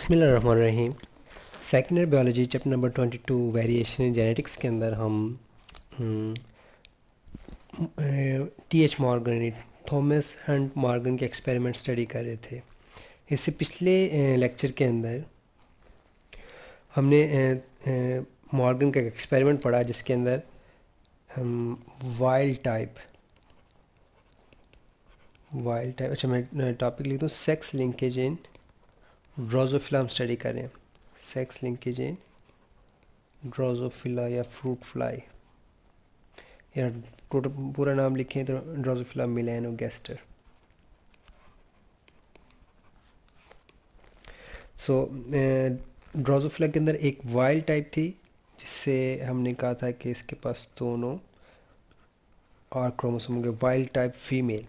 बिसमीम second year biology chapter number twenty two variation in genetics के अंदर हम T H Morgan Thomas and Morgan के experiment study कर रहे थे। इससे पिछले लेक्चर के अंदर हमने मॉर्गन का एक्सपेरिमेंट पढ़ा, जिसके अंदर वाइल्ड टाइप वाइल्ड टाइप अच्छा मैं टॉपिक लिख दूँ सेक्स लिंकेज इन ड्रोजोफिला हम स्टडी करें। सेक्स लिंकेज इन ड्रोजोफिला या फ्रूट फ्लाई या टोटल पूरा नाम लिखें तो ड्रोजोफिला मिलेनो गेस्टर सो ड्रोजोफिला के अंदर एक वाइल्ड टाइप थी, जिससे हमने कहा था कि इसके पास दोनों और क्रोमोसोम के वाइल्ड टाइप फीमेल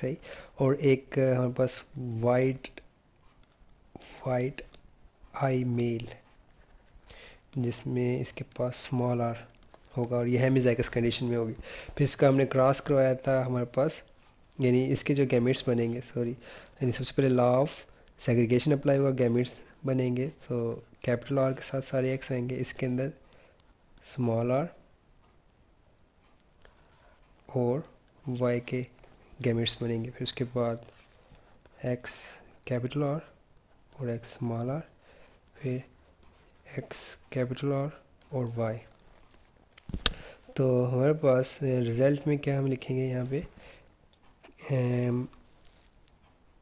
सही? और एक हमारे पास वाइट वाइट आई मेल जिसमें इसके पास स्मॉल आर होगा और ये हेमिजाइकस कंडीशन में होगी। फिर इसका हमने क्रॉस करवाया था हमारे पास, यानी इसके जो गैमिट्स बनेंगे सॉरी यानी सबसे पहले लॉ ऑफ़ सेग्रीगेशन अप्लाई होगा गैमिट्स बनेंगे तो कैपिटल आर के साथ सारे एक्स आएँगे, इसके अंदर स्मॉल आर और वाई के गैमिट्स बनेंगे। फिर उसके बाद एक्स कैपिटल आर और एक्स स्मॉल आर फिर एक्स कैपिटल आर और वाई तो हमारे पास रिज़ल्ट में क्या हम लिखेंगे यहाँ पे? एम,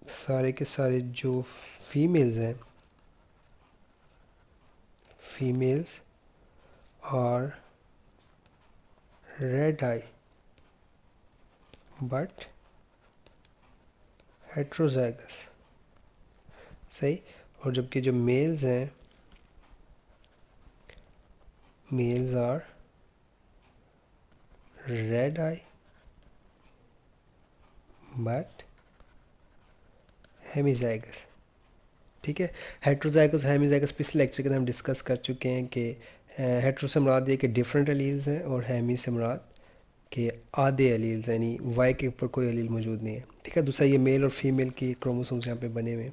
सारे के सारे जो फीमेल्स हैं females are red eye but heterozygous. सही? और जबकि जो मेल्स हैं males are red eye but hemizygous ठीक है? हेट्रोजाइगस हेमीजाइगस पिछले लेक्चर के अंदर हम डिस्कस कर चुके हैं कि हेट्रो से मुराद ये कि डिफरेंट अलील्स हैं और हेमी से मुराद कि आधे अलील्स यानी वाई के ऊपर कोई अलील मौजूद नहीं है। ठीक है? दूसरा ये मेल और फीमेल की क्रोमोसोम्स यहाँ पे बने हुए हैं।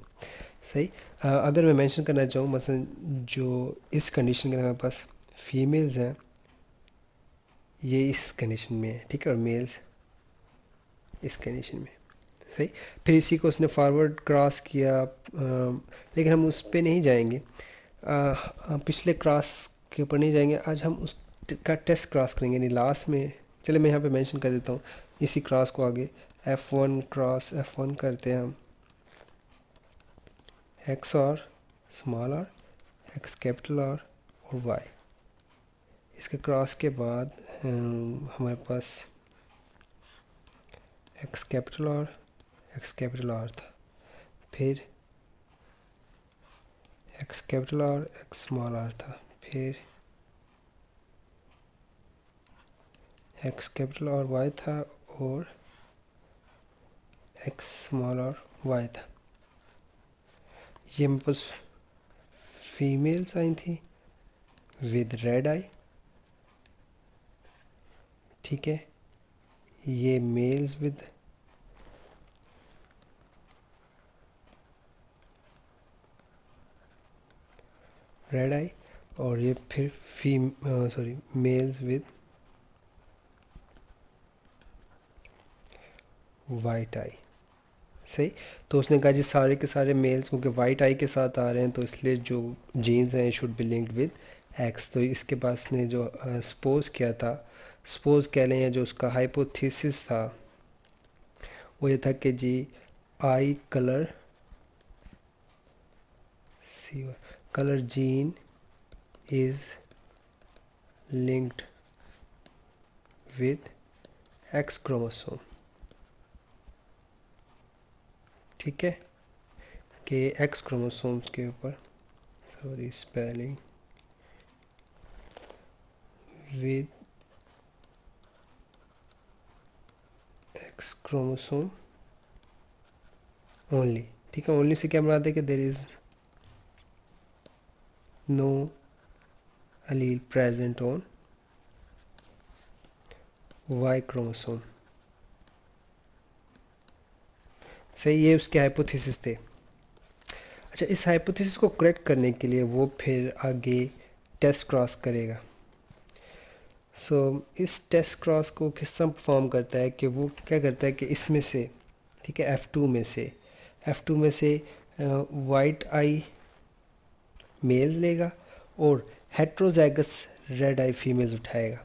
सही। आ, अगर मैं मेंशन करना चाहूँ मसलन जो इस कंडीशन के हमारे पास फीमेल्स हैं ये इस कंडीशन में है ठीक है? और मेल्स इस कंडीशन में सही? फिर इसी को उसने फॉरवर्ड क्रॉस किया आ, लेकिन हम उस पर नहीं जाएँगे। आ, पिछले क्रॉस के ऊपर नहीं जाएँगे आज हम उस का टेस्ट क्रॉस करेंगे यानी लास्ट में। चले मैं यहाँ पे मेंशन कर देता हूँ इसी क्रॉस को आगे F one cross F one करते हैं हम। X R small R X capital R और वाई इसके क्रॉस के बाद हमारे पास X capital R X capital R था। फिर X capital R X small R था। फिर एक्स कैपिटल आर वाई था और एक्स स्मॉल आर वाई था। ये मेरे पास फीमेल्स आई थी विद रेड आई ठीक है, ये मेल्स विद रेड आई और ये फिर फीम sorry males with white eye सही? तो उसने कहा, जी, सारे के सारे मेल्स क्योंकि वाइट आई के साथ आ रहे हैं तो इसलिए जो जीन्स हैं should be linked with X तो इसके पास ने जो सपोज़ किया था सपोज़ कह लें जो उसका हाइपोथीसिस था, वो ये था कि जी eye colour C colour gene is linked with X chromosome ठीक है? कि एक्स क्रोमोसोम्स के ऊपर sorry spelling with X chromosome only ठीक है ओनली से क्या मराद है कि there is no allele present on Y chromosome. सही ये उसके हाइपोथेसिस थे। अच्छा इस हाइपोथेसिस को करेक्ट करने के लिए वो फिर आगे टेस्ट क्रॉस करेगा। सो so, इस टेस्ट क्रॉस को किस तरह परफॉर्म करता है कि वो क्या करता है कि इसमें से ठीक है एफ़ टू में से एफ़ टू में से वाइट आई मेल्स लेगा और हेट्रोजैगस रेड आई फीमेल्स उठाएगा।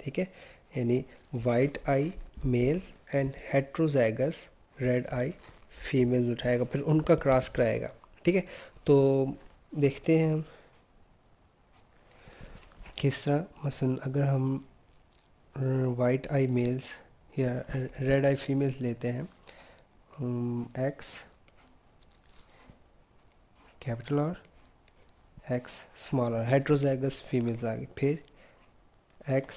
ठीक है? यानी white eye males and heterozygous red eye females उठाएगा, फिर उनका क्रॉस कराएगा, ठीक है? तो देखते हैं हम किस तरह, मसलन अगर हम वाइट आई मेल्स या रेड आई फीमेल्स लेते हैं X capital R X small R heterozygous females आ गई फिर X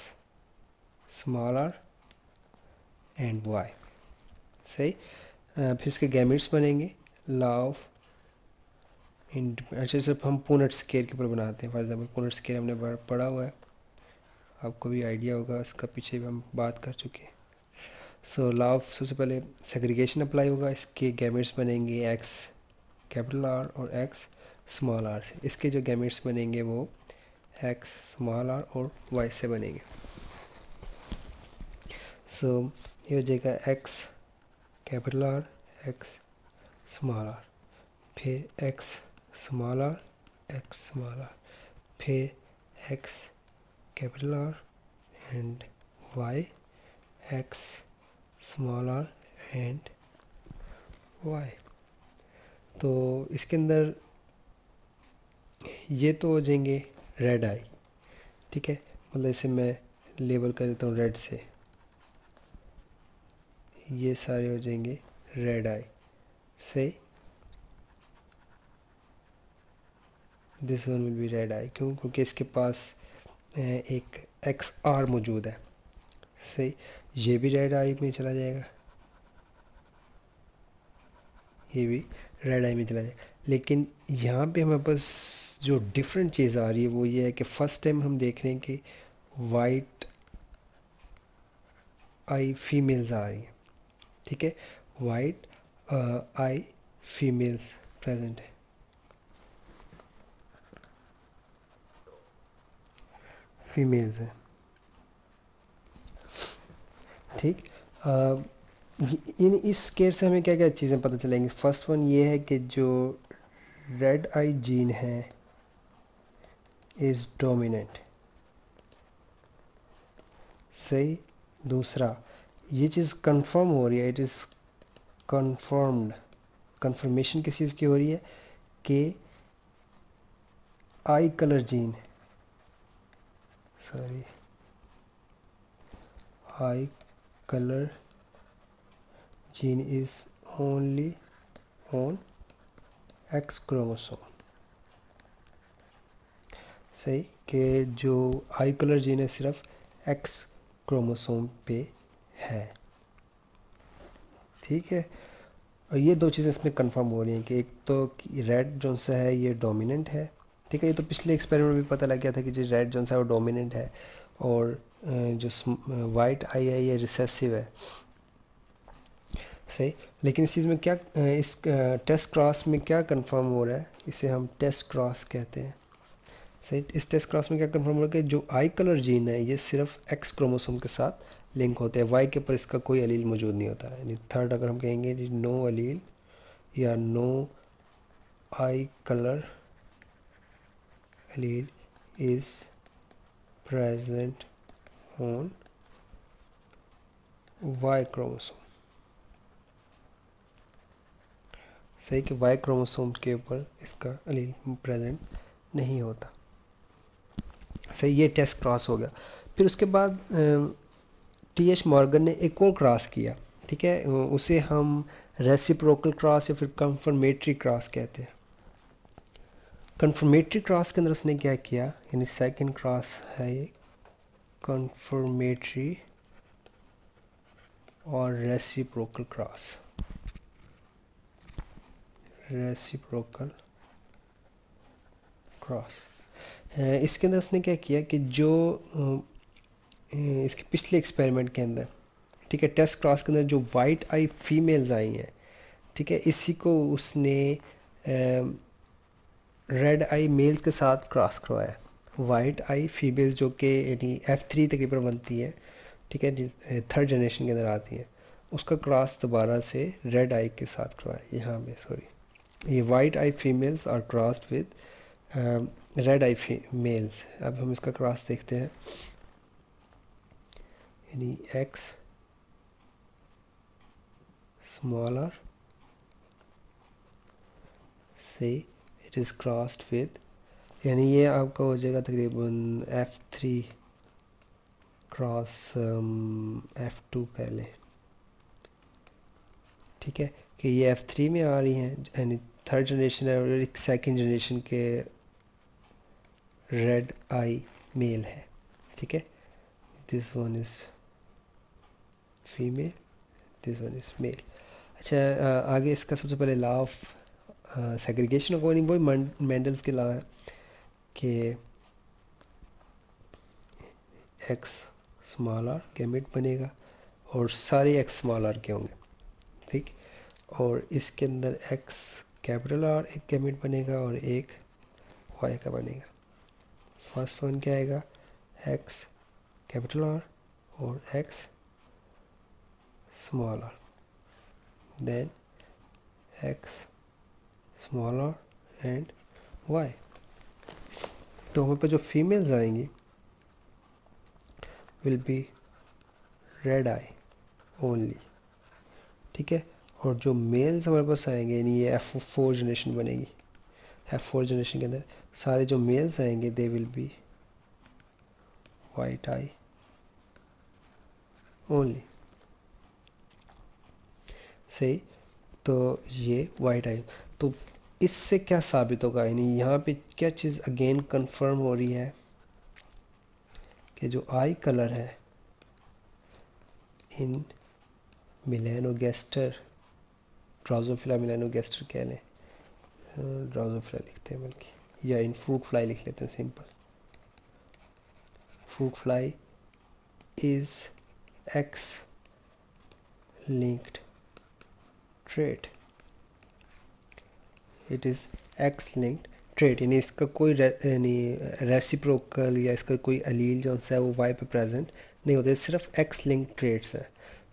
small R and Y सही? फिर इसके गैमिट्स बनेंगे। लाव इन अच्छा सिर्फ़ हम पूनट स्केयर के ऊपर बनाते हैं। फॉर एग्ज़ाम्पल पूनट स्केयर हमने पढ़ा हुआ है। आपको भी आइडिया होगा उसका पीछे भी हम बात कर चुके हैं। सो लाव सबसे पहले सेग्रीगेशन अप्लाई होगा। इसके गैमेट्स बनेंगे एक्स कैपिटल आर और एक्स स्मॉल आर से। इसके जो गैमेट्स बनेंगे वो एक्स स्मॉल आर और वाई से बनेंगे। सो so, ये हो जाएगा X capital R, X small R. फिर X small R, X small R. फिर X capital R and Y, X small R and Y. तो इसके अंदर ये तो हो जाएँगे रेड आई ठीक है? मतलब इसे मैं लेबल कर देता हूँ रेड से। ये सारे हो जाएँगे रेड आई सही this one will be red eye क्यों? क्योंकि इसके पास एक एक्स आर मौजूद है। सही ये भी रेड आई में चला जाएगा। ये भी रेड आई में चला जाएगा। लेकिन यहाँ पे हमारे पास जो डिफरेंट चीज़ आ रही है, वो ये है कि फ़र्स्ट टाइम हम देख रहे हैं कि वाइट आई फीमेल्स आ रही हैं। ठीक है? वाइट आई फीमेल्स प्रेजेंट है। फीमेल्स हैं। ठीक? इन इस केयर से हमें क्या क्या चीज़ें पता चलेंगी? फ़र्स्ट वन ये है कि जो रेड आई जीन है इज़ डोमिनेंट सही? दूसरा ये चीज़ कंफर्म हो रही है इट इज़ कंफर्म्ड कंफर्मेशन किस चीज़ की हो रही है? कि eye colour gene sorry eye colour gene is only on X chromosome सही? कि जो आई कलर जीन है सिर्फ़ एक्स क्रोमोसोम पे है। ठीक है? और ये दो चीज़ें इसमें कंफर्म हो रही हैं कि एक तो रेड जोन सा है, ये डोमिनेंट है। ठीक है? ये तो पिछले एक्सपेरिमेंट में भी पता लग गया था कि जो रेड जोन सा है वो डोमिनेंट है और जो वाइट आई है ये रिसेसिव है। सही? लेकिन इस चीज़ में क्या इस टेस्ट क्रॉस में क्या कंफर्म हो रहा है? इसे हम टेस्ट क्रॉस कहते हैं। सही? इस टेस्ट क्रॉस में क्या कंफर्म हो रहा है कि जो आई कलर जीन है ये सिर्फ़ एक्स क्रोमोसोम के साथ लिंक होते हैं। वाई के ऊपर इसका कोई अलील मौजूद नहीं होता। यानी थर्ड अगर हम कहेंगे नो अलील या no eye colour allele is present on Y chromosome सही कि Y क्रोमोसोम के ऊपर इसका अलील प्रेजेंट नहीं होता। सही, ये टेस्ट क्रॉस हो गया। फिर उसके बाद टी एच मॉर्गन ने एक और क्रॉस किया, ठीक है? उसे हम रेसिप्रोकल क्रॉस या फिर कंफर्मेटरी क्रॉस कहते हैं। कन्फर्मेटरी क्रॉस के अंदर उसने क्या किया? यानी सेकंड क्रॉस है ये कन्फर्मेटरी और रेसिप्रोकल क्रॉस रेसिप्रोकल क्रॉस इसके अंदर उसने क्या किया कि जो इसके पिछले एक्सपेरिमेंट के अंदर, ठीक है टेस्ट क्रॉस के अंदर जो वाइट आई फीमेल्स आई हैं, ठीक है, इसी को उसने रेड आई मेल्स के साथ क्रॉस करवाया। वाइट आई फीमेल्स जो कि, यानी एफ़ थ्री तकरीबन बनती है, ठीक है थर्ड जनरेशन के अंदर आती है, उसका क्रॉस दोबारा से रेड आई के साथ करवाया, यहाँ पे सॉरी ये white eye females are crossed with red eye males अब हम इसका क्रॉस देखते हैं। यानी X smaller say it is crossed with, यानी ये आपका हो जाएगा तकरीबन F three cross F two कह लें। ठीक है? कि ये एफ़ थ्री में आ रही हैं, यानी थर्ड जनरेशन है और एक सेकंड जनरेशन के रेड आई मेल है। ठीक है? This one is female this one is male अच्छा आगे इसका सबसे पहले लॉ ऑफ़ सेग्रीगेशन अकॉर्डिंग वही मेंडल्स के लॉ है कि एक्स स्मॉल आर गैमेट बनेगा और सारे एक्स स्मॉल आर के होंगे, ठीक? और इसके अंदर एक्स कैपिटल आर एक गैमेट बनेगा और एक वाई का बनेगा। फ़र्स्ट वन क्या आएगा? एक्स कैपिटल आर और X R then x smaller and y. तो हमारे पास जो फीमेल्स आएँगी will be red eye only ठीक है? और जो मेल्स हमारे पास आएँगे, यानी ये एफ़ फोर जनरेशन बनेगी। एफ़ फोर जनरेशन के अंदर सारे जो मेल्स आएँगे they will be white eye only सही तो ये वाइट आई तो इससे क्या साबित होगा? यानी यहाँ पे क्या चीज़ अगेन कंफर्म हो रही है? कि जो आई कलर है इन मिलेनोगेस्टर ड्राउजोफिला मिलेनोगेस्टर कह लें। ड्राउजोफिला लिखते हैं बल्कि, या इन फ्रूट फ्लाई लिख लेते हैं simple fruit fly is X linked trait it is X linked trait यानी इसका कोई यानी रेसिप्रोकल या इसका कोई अलील जो है वो वाई पे प्रेजेंट नहीं होते सिर्फ़ एक्स लिंक ट्रेड्स है।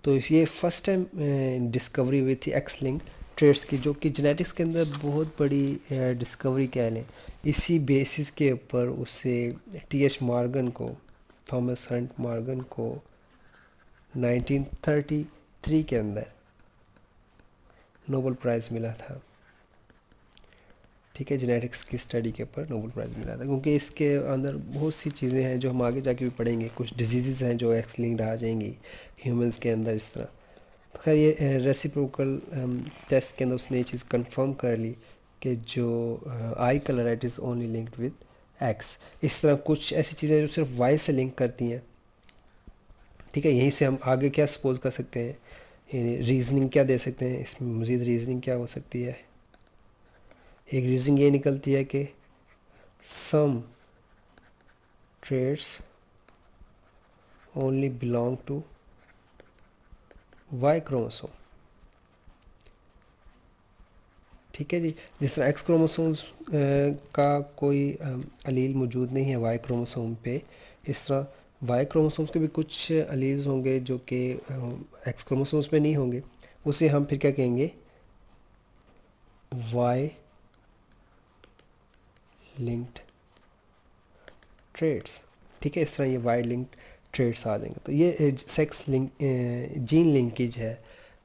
तो ये फ़र्स्ट टाइम डिस्कवरी हुई थी एक्स लिंक ट्रेड्स की, जो कि जेनेटिक्स के अंदर बहुत बड़ी डिस्कवरी कह लें। इसी बेसिस के ऊपर उससे टी एच मार्गन को थॉमस हंट मार्गन को 1933 के अंदर नोबल प्राइज़ मिला था। ठीक है जेनेटिक्स की स्टडी के ऊपर नोबल प्राइज़ मिला था। क्योंकि इसके अंदर बहुत सी चीज़ें हैं जो हम आगे जाके भी पढ़ेंगे। कुछ डिज़ीज़ हैं जो एक्स लिंक्ड आ जाएँगी ह्यूमंस के अंदर इस तरह। तो खैर, ये रेसिप्रोकल टेस्ट के अंदर उसने ये चीज़ कंफर्म कर ली कि जो eye colour it is only linked with X इस तरह कुछ ऐसी चीज़ें जो सिर्फ़ वाई से लिंक करती हैं। ठीक है, यहीं से हम आगे क्या सपोज़ कर सकते हैं? रीजनिंग क्या दे सकते हैं? इसमें मज़ीद रीजनिंग क्या हो सकती है? एक रीजनिंग ये निकलती है कि some traits only belong to Y chromosome ठीक है जी? जिस तरह एक्स क्रोमोसोम्स का कोई अलील मौजूद नहीं है वाई क्रोमोसोम पे, इस तरह वाई क्रोमोसोम्स के भी कुछ अलीज होंगे जो कि एक्स क्रोमोसोम्स में नहीं होंगे। उसे हम फिर क्या कहेंगे? वाई लिंक्ड ट्रेड्स ठीक है, इस तरह ये वाई लिंक्ड ट्रेड्स आ जाएँगे। तो ये सेक्स लिंक जीन लिंकेज है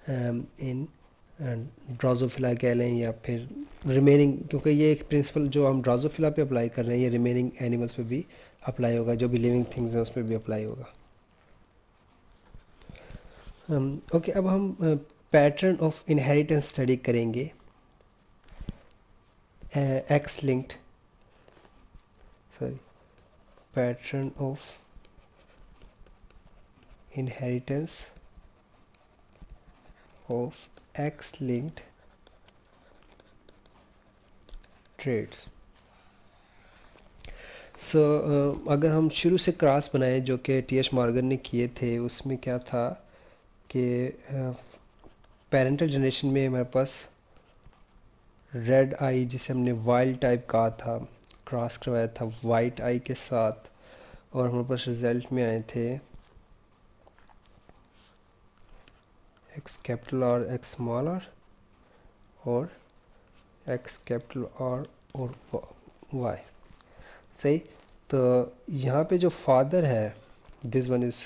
इन ड्राजोफिला कह लें या फिर रिमेनिंग क्योंकि ये एक प्रिंसिपल जो हम ड्राजोफिला पे अप्लाई कर रहे हैं, ये रिमेनिंग एनिमल्स पे भी अप्लाई होगा, जो भी लिविंग थिंग्स हैं उस पर भी अप्लाई होगा। ओके अब हम पैटर्न ऑफ़ इनहेरिटेंस स्टडी करेंगे। X linked sorry pattern of inheritance of X linked traits so so, uh, अगर हम शुरू से क्रॉस बनाए जो कि टी एच मार्गन ने किए थे उसमें क्या था कि पेरेंटल uh, जनरेशन में हमारे पास रेड आई जिसे हमने वाइल्ड टाइप कहा था क्रॉस करवाया था वाइट आई के साथ और हमारे पास रिज़ल्ट में आए थे एक्स कैपिटल और एक्स स्मॉल आर और एक्स कैपिटल आर और वाई सही? तो यहाँ पे जो फादर है दिस वन इज़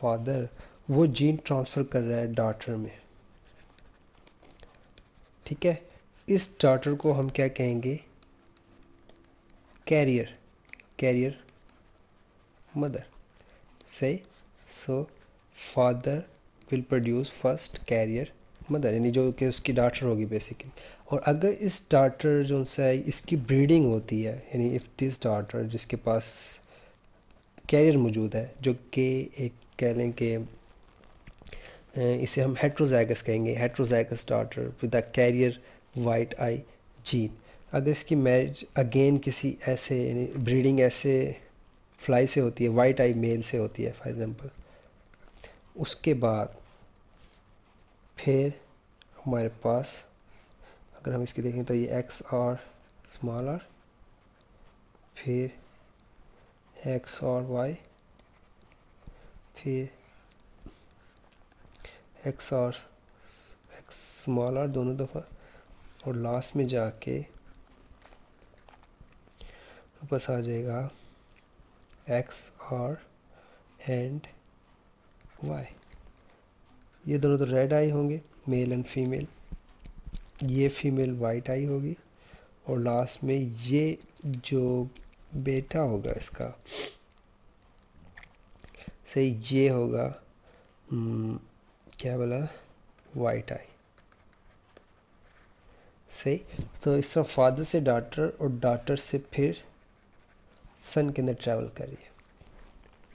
फादर वो जीन ट्रांसफ़र कर रहा है डॉटर में। ठीक है? इस डॉटर को हम क्या कहेंगे? कैरियर कैरियर मदर सही? So father will produce first carrier mother यानी जो कि उसकी डॉटर होगी बेसिकली और अगर इस डॉटर जो सा इसकी ब्रीडिंग होती है, यानी इफ़ दिस डॉटर जिसके पास कैरियर मौजूद है, जो कि एक कह लें कि इसे हम हेट्रोजाइगस कहेंगे heterozygous daughter with the carrier white eye gene अगर इसकी मैरिज अगेन किसी ऐसे, यानी ब्रीडिंग ऐसे फ्लाई से होती है वाइट आई मेल से होती है फॉर एग्ज़ाम्पल उसके बाद फिर हमारे पास, अगर हम इसकी देखें तो ये एक्स आर स्मॉल आर फिर एक्स और वाई फिर एक्स और एक्स स्मॉल आर दोनों दफ़ा, और लास्ट में जाके वापस आ जाएगा एक्स आर एंड वाई ये दोनों तो रेड आई होंगे मेल एंड फीमेल। ये फीमेल वाइट आई होगी और लास्ट में ये जो बेटा होगा इसका सही ये होगा हम्म, क्या बोला? White eye. सही? तो इस तरह फादर से डॉटर और डॉटर से फिर सन के अंदर ट्रैवल करिए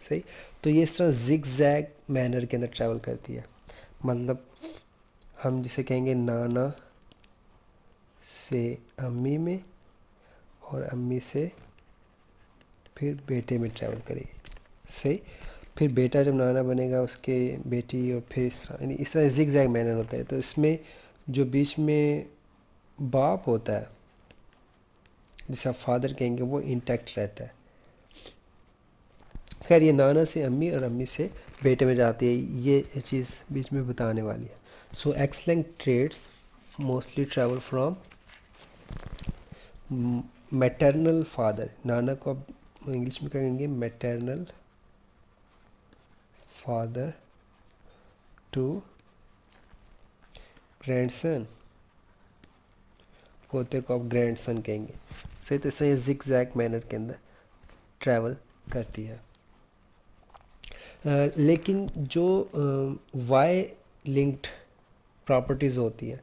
सही? तो ये इस तरह जिग जैग मैनर के अंदर ट्रैवल करती है। मतलब हम जिसे कहेंगे नाना से अम्मी में और अम्मी से फिर बेटे में ट्रैवल करेगी। सही? फिर बेटा जब नाना बनेगा, उसके बेटी और फिर इस तरह, यानी इस तरह जिग जैग मैनर होता है। तो इसमें जो बीच में बाप होता है, जिसे आप फादर कहेंगे, वो इंटैक्ट रहता है। खैर, ये नाना से अम्मी और अम्मी से बेटे में जाती है, ये चीज़ बीच में बताने वाली है। So excellent traits mostly travel from maternal father नाना को आप इंग्लिश में कहेंगे मैटरनल फादर टू ग्रैंडसन पोते को आप ग्रैंडसन कहेंगे। सही तो इस तरह जिक जैक मैनर के अंदर ट्रैवल करती है। लेकिन जो वाई लिंक्ड प्रॉपर्टीज़ होती है,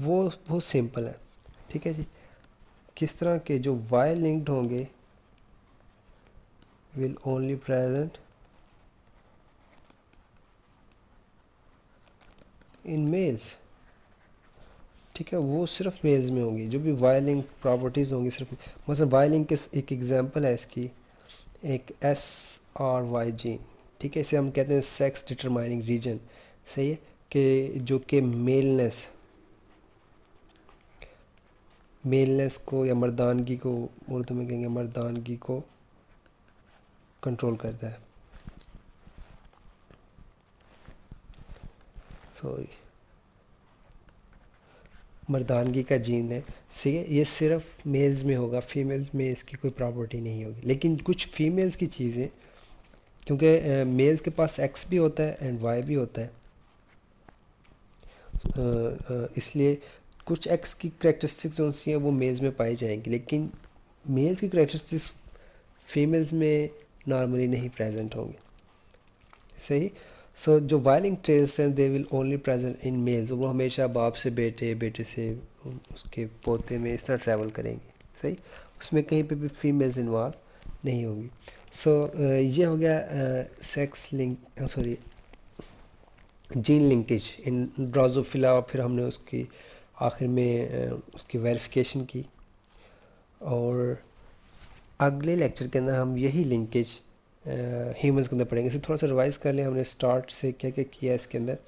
वो बहुत सिंपल है। ठीक है जी? किस तरह के जो वाई लिंक्ड होंगे will only present in males ठीक है? वो सिर्फ़ मेल्स में होंगी, जो भी वाई लिंक प्रॉपर्टीज़ होंगी सिर्फ़ मतलब वाई लिंक के एक एग्जांपल है इसकी, एक एस आर वाई जीन ठीक है, इसे हम कहते हैं सेक्स डिटरमाइनिंग रीजन सही है? कि जो कि मेलनेस मेलनेस को या मर्दानगी को उर्दू में कहेंगे मर्दानगी को कंट्रोल करता है। सॉरी मर्दानगी का जीन है। सही है? ये सिर्फ़ मेल्स में होगा फीमेल्स में इसकी कोई प्रॉपर्टी नहीं होगी। लेकिन कुछ फीमेल्स की चीज़ें क्योंकि मेल्स के पास एक्स भी होता है एंड वाई भी होता है। इसलिए कुछ एक्स की करेक्टरिस्टिक्स जो सी हैं वो मेल्स में पाई जाएँगी। लेकिन मेल्स की करेक्टरिस्टिक्स फीमेल्स में नॉर्मली नहीं प्रेजेंट होंगे। सही? सो so, जो वायलिंग ट्रेल्स हैं they will only present in males वो हमेशा बाप से बेटे बेटे से उसके पोते में इस तरह ट्रैवल करेंगे। सही? उसमें कहीं पे भी फीमेल्स इन्वॉल्व नहीं होंगी। सो so, uh, ये हो गया sex link sorry gene linkage in Drosophila और फिर हमने उसकी आखिर में uh, उसकी वेरिफिकेशन की। और अगले लेक्चर के अंदर हम यही लिंकेज ह्यूमंस के अंदर पढ़ेंगे। इसे थोड़ा सा रिवाइज कर लें। हमने स्टार्ट से क्या क्या किया इसके अंदर।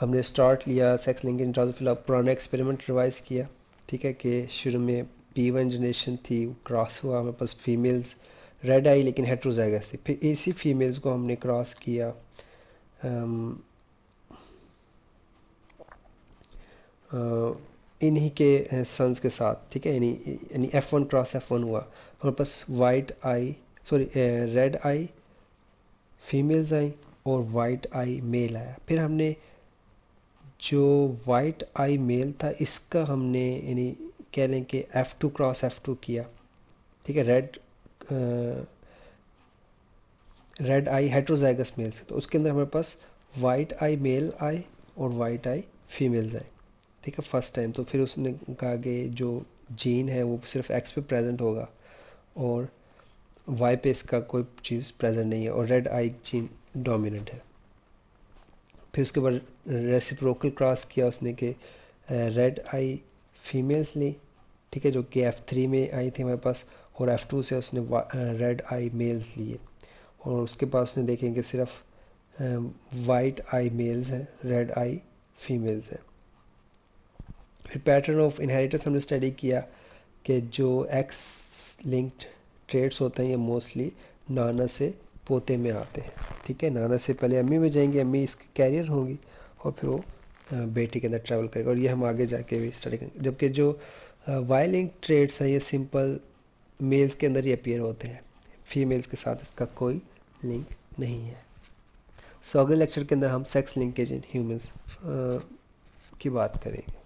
हमने स्टार्ट लिया सेक्स लिंकेज ड्राजोफिला पुराना एक्सपेरिमेंट रिवाइज किया ठीक है कि शुरू में पी वन जनरेशन थी क्रॉस हुआ, हमारे पास फीमेल्स रेड आई लेकिन हेट्रोजाइगस थी। फिर इसी फीमेल्स को हमने क्रॉस किया। इन्हीं के सन्स के साथ, ठीक है? यानी यानी F one cross F one हुआ। हमारे पास white eye sorry red eye females eye और वाइट आई मेल आया। फिर हमने जो वाइट आई मेल था, इसका हमने, यानी कह लें कि F two cross F two किया। ठीक है red red eye heterozygous male से। तो उसके अंदर हमारे पास वाइट आई मेल आए और वाइट आई फीमेल्स आए ठीक है फ़र्स्ट टाइम तो फिर उसने कहा कि जो जीन है वो सिर्फ़ एक्स पे प्रेजेंट होगा और वाई पे इसका कोई चीज़ प्रेजेंट नहीं है और रेड आई जीन डोमिनेंट है। फिर उसके बाद रेसिप्रोकल क्रॉस किया उसने कि रेड आई फीमेल्स ली, ठीक है, जो कि एफ़ थ्री में आई थी हमारे पास, और एफ़ टू से उसने रेड आई मेल्स लिए। और उसके पास उसने देखेंगे सिर्फ़ वाइट आई मेल्स हैं रेड आई फीमेल्स हैं। फिर पैटर्न ऑफ़ इनहेरिटेंस हमने स्टडी किया कि जो एक्स लिंक्ड ट्रेड्स होते हैं, ये मोस्टली नाना से पोते में आते हैं, ठीक है? नाना से पहले अम्मी में जाएँगे, अम्मी इसकी कैरियर होंगी, और फिर वो बेटी के अंदर ट्रैवल करेगा और ये हम आगे जाके भी स्टडी करेंगे। जबकि जो वायलिंग ट्रेड्स हैं, ये सिंपल मेल्स के अंदर ही अपियर होते हैं। फीमेल्स के साथ इसका कोई लिंक नहीं है। सो अगले लेक्चर के अंदर हम सेक्स लिंकेज इन ह्यूमंस की बात करेंगे।